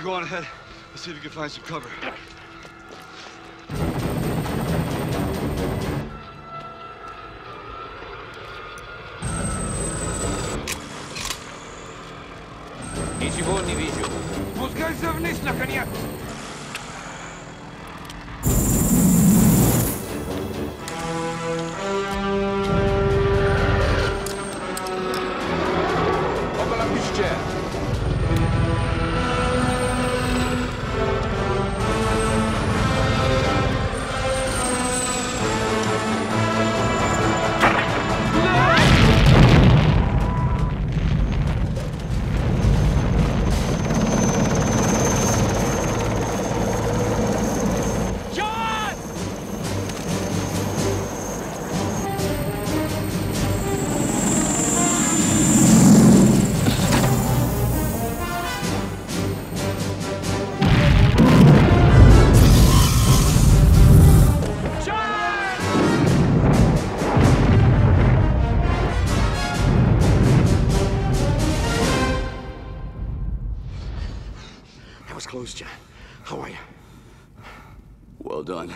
You go on ahead. Let's see if you can find some cover. Ничего не вижу. Спускайся вниз, наконец! Was close, John. How are you? Well done.